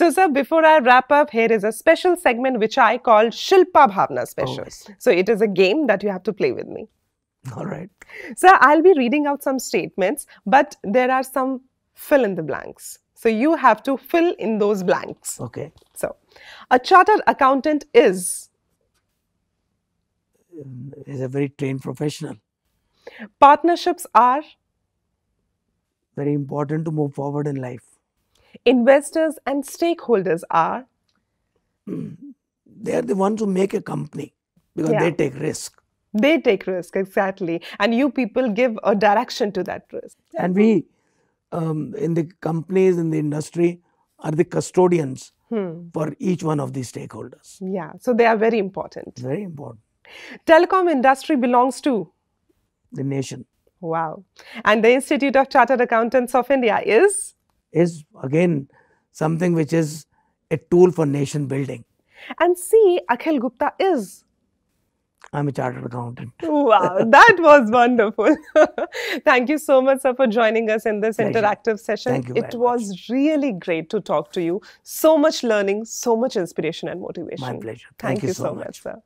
So, sir, before I wrap up, here is a special segment which I call Shilpa Bhawana oh, Special. Oh, So, it is a game that you have to play with me. All right. Sir, I'll be reading out some statements, but there are some fill in the blanks. So, you have to fill in those blanks. Okay. So, a chartered accountant is um, Is a very trained professional. partnerships are Very important to move forward in life. Investors and stakeholders are They are the ones who make a company because Yeah. they take risk. they take risk exactly and you people give a direction to that risk And we, um, in the companies, in the industry, are the custodians Hmm. for each one of these stakeholders. yeah so they are very important very important. telecom industry belongs to The nation wow and the institute of chartered accountants of india is is again something which is a tool for nation building. and see, akhil gupta is I'm a chartered accountant. Wow, that was wonderful. Thank you so much, sir, for joining us in this Pleasure. interactive session. Thank you it was really great to talk to you. So much learning, so much inspiration and motivation. My pleasure. Thank, Thank you so so much, sir.